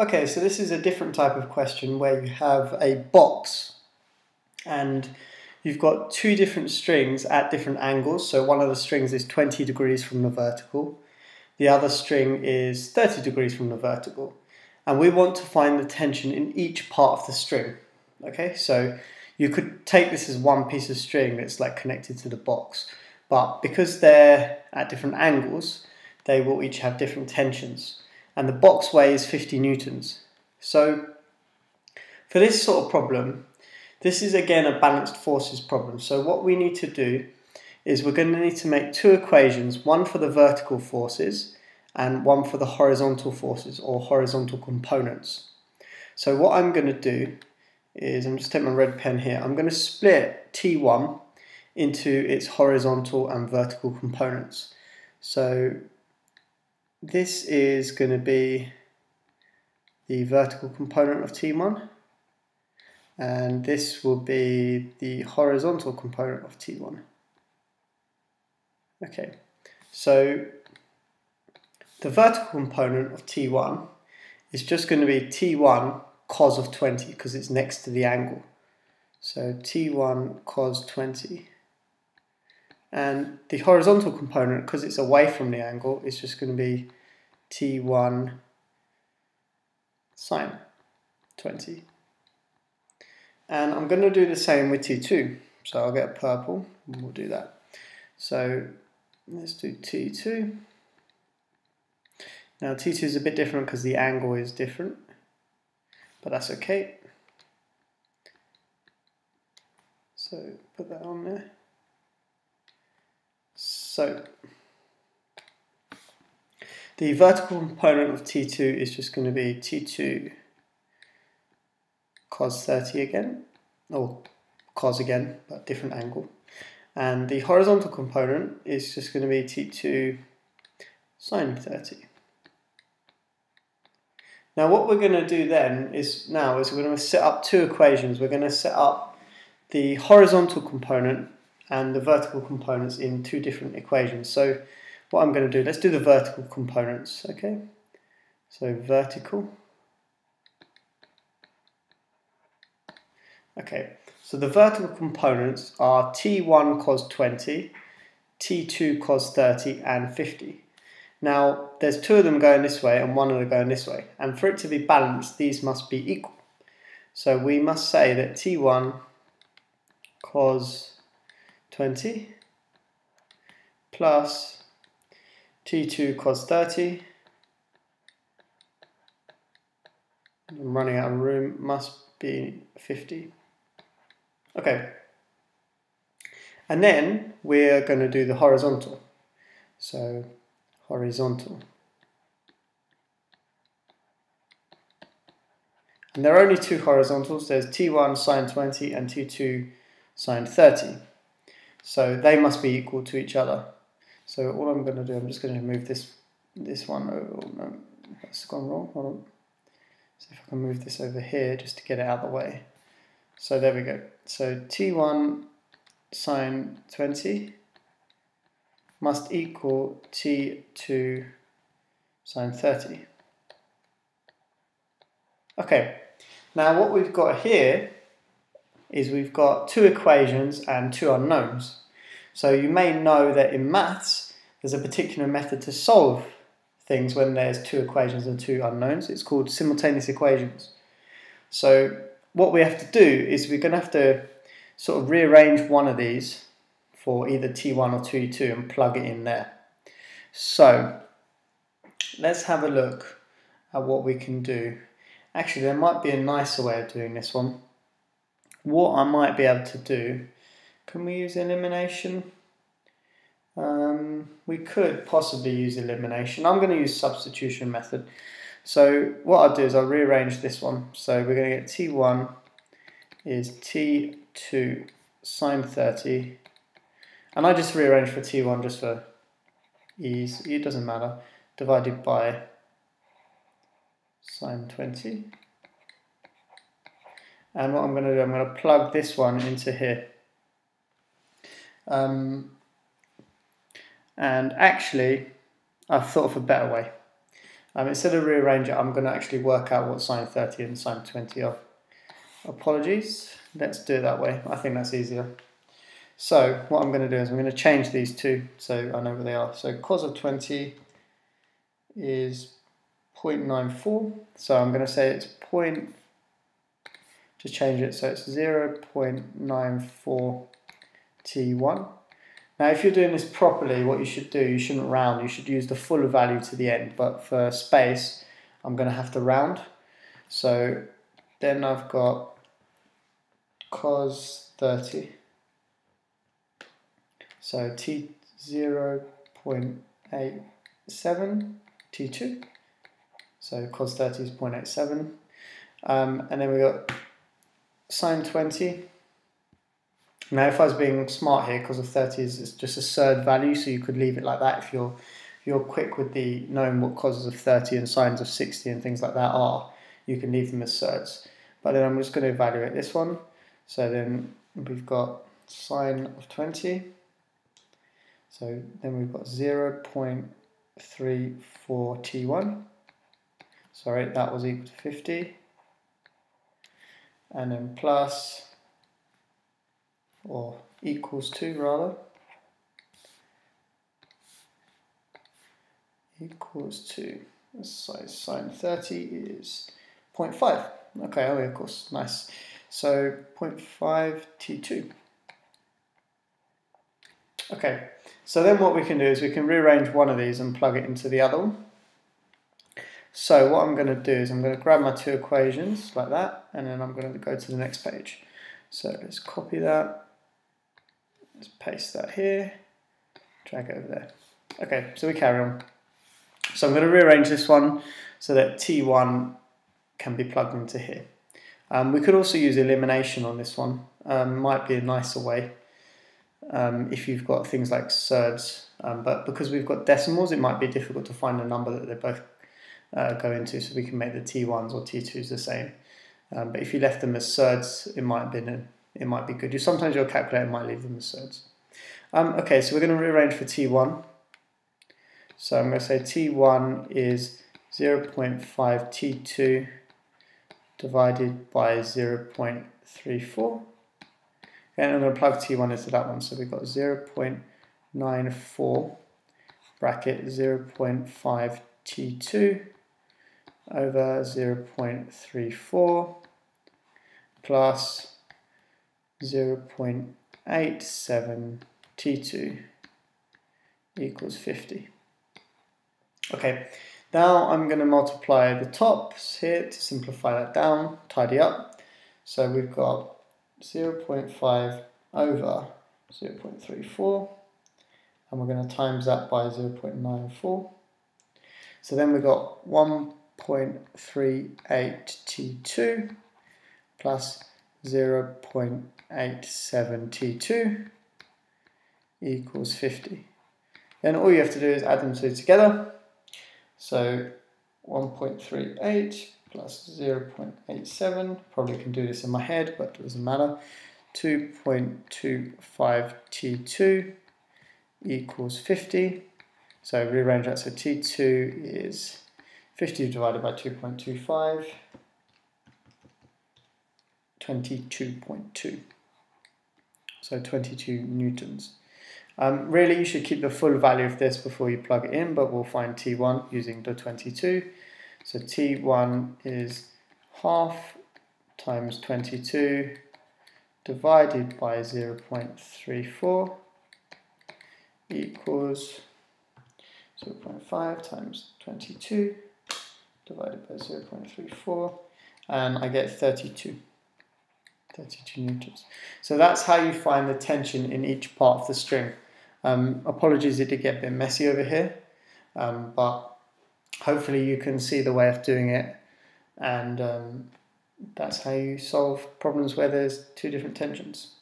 Okay, so this is a different type of question where you have a box and you've got two different strings at different angles. So one of the strings is 20 degrees from the vertical, the other string is 30 degrees from the vertical. And we want to find the tension in each part of the string. Okay, so you could take this as one piece of string that's like connected to the box, but because they're at different angles, they will each have different tensions and the box weighs 50 newtons. So for this sort of problem, this is again a balanced forces problem. So what we need to do is we're going to need to make two equations, one for the vertical forces and one for the horizontal forces or horizontal components. So what I'm going to do is, I'm just taking my red pen here, I'm going to split T1 into its horizontal and vertical components. So this is going to be the vertical component of T1 and this will be the horizontal component of T1. Okay, so the vertical component of T1 is just going to be T1 cos of 20 because it's next to the angle. So T1 cos 20. And the horizontal component, because it's away from the angle, is just going to be T1 sine 20. And I'm going to do the same with T2. So I'll get a purple and we'll do that. So let's do T2. Now T2 is a bit different because the angle is different, but that's okay. So put that on there. So the vertical component of T2 is just going to be T2 cos 30 again, or cos again, but different angle. And the horizontal component is just going to be T2 sine 30. Now what we're going to do then is now is we're going to set up two equations. We're going to set up the horizontal component and the vertical components in two different equations. So what I'm going to do, let's do the vertical components, okay? So vertical. Okay, so the vertical components are T1 cos 20, T2 cos 30 and 50. Now, there's two of them going this way and one of them going this way. And for it to be balanced, these must be equal. So we must say that T1 cos 20 plus T2 cos 30 I'm running out of room, must be 50. Okay. And then we're going to do the horizontal. So horizontal. And there are only two horizontals. There's T1 sine 20 and T2 sine 30. So they must be equal to each other. So all I'm going to do, I'm just going to move this this one over. Oh, no, that's gone wrong. Hold on. See if I can move this over here just to get it out of the way. So there we go. So T1 sine 20 must equal T2 sine 30. Okay, now what we've got here is we've got two equations and two unknowns. So you may know that in maths, there's a particular method to solve things when there's two equations and two unknowns. It's called simultaneous equations. So what we have to do is we're going to have to sort of rearrange one of these for either T1 or T2 and plug it in there. So let's have a look at what we can do. Actually, there might be a nicer way of doing this one. What I might be able to do, can we use elimination? Um, we could possibly use elimination. I'm going to use substitution method. So what I'll do is I'll rearrange this one. So we're going to get T1 is T2 sine 30 and I just rearrange for T1 just for ease, it doesn't matter, divided by sine 20. And what I'm going to do, I'm going to plug this one into here. Um, and actually, I've thought of a better way. Um, instead of rearranging, it, I'm going to actually work out what sine 30 and sine 20 are. Apologies, let's do it that way. I think that's easier. So what I'm going to do is I'm going to change these two so I know where they are. So cos of 20 is 0.94. So I'm going to say it's 0.94 to change it so it's 0.94 T1. Now if you're doing this properly what you should do, you shouldn't round, you should use the full value to the end but for space I'm going to have to round. So then I've got cos 30 so t 0.87 t2 so cos 30 is 0.87 um, and then we got sine 20 now if I was being smart here, cos of 30 is it's just a surd value, so you could leave it like that if you're you're quick with the knowing what causes of 30 and sines of 60 and things like that are, you can leave them as surds. But then I'm just going to evaluate this one. So then we've got sine of 20. So then we've got 0 0.34 T1. Sorry, that was equal to 50. And then plus or equals to rather. Equals to so sine 30 is 0.5 okay oh of course. Nice. So 0.5 t2 okay so then what we can do is we can rearrange one of these and plug it into the other one so what I'm going to do is I'm going to grab my two equations like that and then I'm going to go to the next page so let's copy that Let's paste that here, drag it over there. Okay, so we carry on. So I'm going to rearrange this one so that T1 can be plugged into here. Um, we could also use elimination on this one, um, might be a nicer way um, if you've got things like surds, um, but because we've got decimals it might be difficult to find a number that they're both uh, go into so we can make the T1s or T2s the same. Um, but if you left them as surds it might a it might be good. You Sometimes your calculator might leave them as surds. Um, okay, so we're going to rearrange for T1. So I'm going to say T1 is 0.5 T2 divided by 0.34. And I'm going to plug T1 into that one. So we've got 0.94 bracket 0.5 T2 over 0.34 plus 0.87 T2 equals 50. Okay, now I'm going to multiply the tops here to simplify that down, tidy up. So we've got 0.5 over 0.34 and we're going to times that by 0.94. So then we've got 1.38 T2 plus 0.87T2 equals 50. Then all you have to do is add them two together. So 1.38 plus 0.87, probably can do this in my head, but it doesn't matter. 2.25T2 equals 50. So rearrange that, so T2 is 50 divided by 2.25 22.2. So 22 newtons. Um, really, you should keep the full value of this before you plug it in, but we'll find T1 using the 22. So T1 is half times 22 divided by 0.34 equals 0.5 times 22 divided by 0.34 and I get 32. 32 newtons. So that's how you find the tension in each part of the string. Um, apologies it did get a bit messy over here, um, but hopefully you can see the way of doing it and um, that's how you solve problems where there's two different tensions.